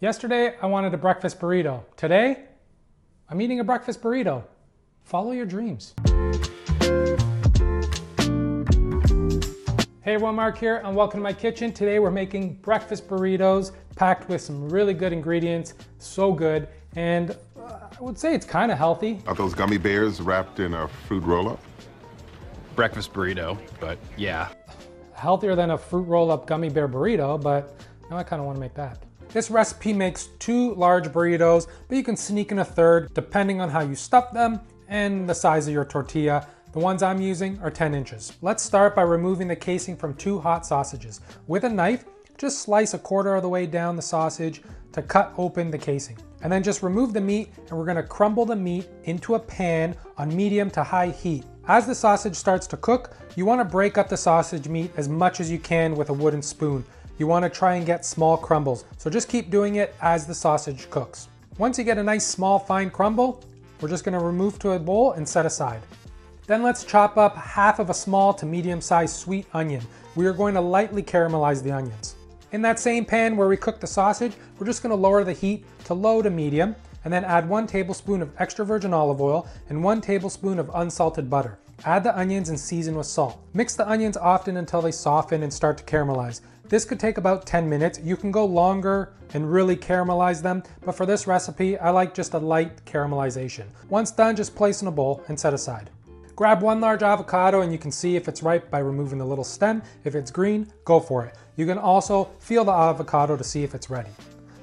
Yesterday, I wanted a breakfast burrito. Today, I'm eating a breakfast burrito. Follow your dreams. Hey everyone, Mark here, and welcome to my kitchen. Today we're making breakfast burritos packed with some really good ingredients. So good, and uh, I would say it's kind of healthy. Are those gummy bears wrapped in a fruit roll-up? Breakfast burrito, but yeah. Healthier than a fruit roll-up gummy bear burrito, but now I kind of want to make that. This recipe makes two large burritos, but you can sneak in a third depending on how you stuff them and the size of your tortilla. The ones I'm using are 10 inches. Let's start by removing the casing from two hot sausages. With a knife, just slice a quarter of the way down the sausage to cut open the casing. And then just remove the meat and we're gonna crumble the meat into a pan on medium to high heat. As the sausage starts to cook, you wanna break up the sausage meat as much as you can with a wooden spoon you want to try and get small crumbles. So just keep doing it as the sausage cooks. Once you get a nice small fine crumble, we're just going to remove to a bowl and set aside. Then let's chop up half of a small to medium sized sweet onion. We are going to lightly caramelize the onions. In that same pan where we cooked the sausage, we're just going to lower the heat to low to medium and then add one tablespoon of extra virgin olive oil and one tablespoon of unsalted butter. Add the onions and season with salt. Mix the onions often until they soften and start to caramelize. This could take about 10 minutes. You can go longer and really caramelize them, but for this recipe, I like just a light caramelization. Once done, just place in a bowl and set aside. Grab one large avocado and you can see if it's ripe by removing the little stem. If it's green, go for it. You can also feel the avocado to see if it's ready.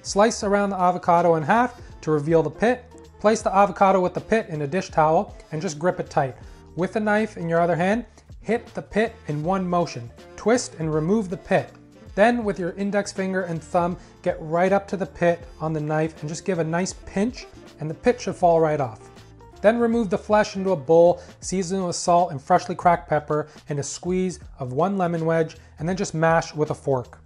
Slice around the avocado in half to reveal the pit. Place the avocado with the pit in a dish towel and just grip it tight. With a knife in your other hand, hit the pit in one motion. Twist and remove the pit. Then with your index finger and thumb, get right up to the pit on the knife and just give a nice pinch and the pit should fall right off. Then remove the flesh into a bowl, season with salt and freshly cracked pepper and a squeeze of one lemon wedge and then just mash with a fork.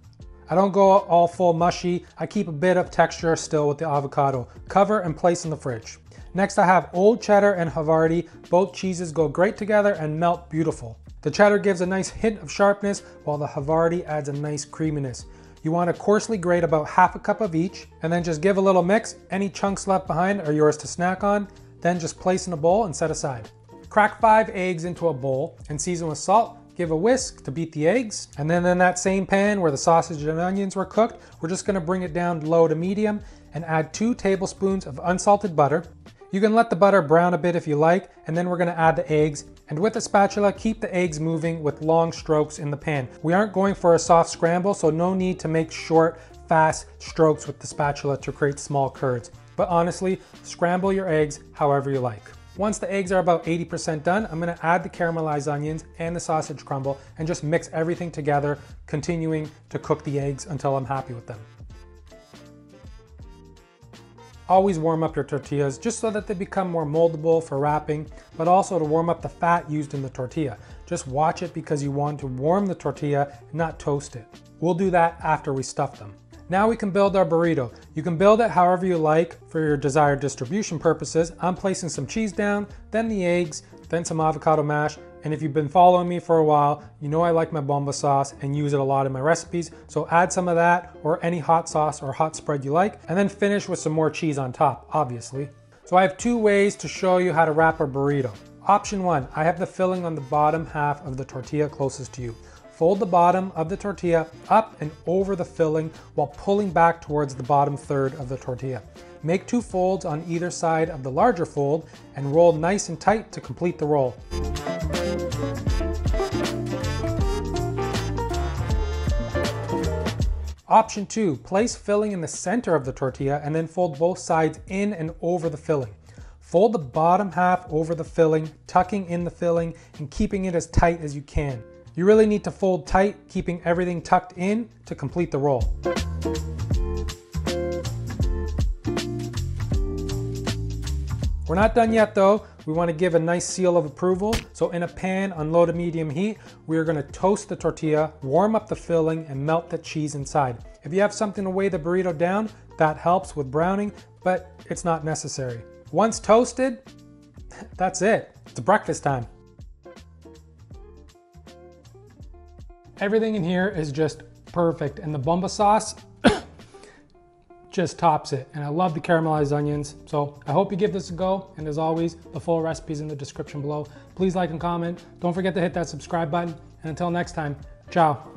I don't go all full mushy, I keep a bit of texture still with the avocado. Cover and place in the fridge. Next I have old cheddar and Havarti. Both cheeses go great together and melt beautiful. The cheddar gives a nice hint of sharpness while the Havarti adds a nice creaminess. You want to coarsely grate about half a cup of each and then just give a little mix. Any chunks left behind are yours to snack on. Then just place in a bowl and set aside. Crack five eggs into a bowl and season with salt. Give a whisk to beat the eggs. And then in that same pan where the sausage and onions were cooked, we're just gonna bring it down low to medium and add two tablespoons of unsalted butter. You can let the butter brown a bit if you like, and then we're gonna add the eggs. And with a spatula, keep the eggs moving with long strokes in the pan. We aren't going for a soft scramble, so no need to make short, fast strokes with the spatula to create small curds. But honestly, scramble your eggs however you like. Once the eggs are about 80% done, I'm gonna add the caramelized onions and the sausage crumble and just mix everything together, continuing to cook the eggs until I'm happy with them. Always warm up your tortillas just so that they become more moldable for wrapping, but also to warm up the fat used in the tortilla. Just watch it because you want to warm the tortilla, not toast it. We'll do that after we stuff them. Now we can build our burrito. You can build it however you like for your desired distribution purposes. I'm placing some cheese down, then the eggs, then some avocado mash, and if you've been following me for a while, you know I like my bomba sauce and use it a lot in my recipes. So add some of that or any hot sauce or hot spread you like, and then finish with some more cheese on top, obviously. So I have two ways to show you how to wrap a burrito. Option one, I have the filling on the bottom half of the tortilla closest to you. Fold the bottom of the tortilla up and over the filling while pulling back towards the bottom third of the tortilla. Make two folds on either side of the larger fold and roll nice and tight to complete the roll. Option two, place filling in the center of the tortilla and then fold both sides in and over the filling. Fold the bottom half over the filling, tucking in the filling and keeping it as tight as you can. You really need to fold tight, keeping everything tucked in to complete the roll. We're not done yet though. We wanna give a nice seal of approval. So in a pan on low to medium heat, we're gonna toast the tortilla, warm up the filling, and melt the cheese inside. If you have something to weigh the burrito down, that helps with browning, but it's not necessary. Once toasted, that's it. It's breakfast time. Everything in here is just perfect. And the bomba sauce, just tops it. And I love the caramelized onions. So I hope you give this a go. And as always, the full recipe's in the description below. Please like and comment. Don't forget to hit that subscribe button. And until next time, ciao.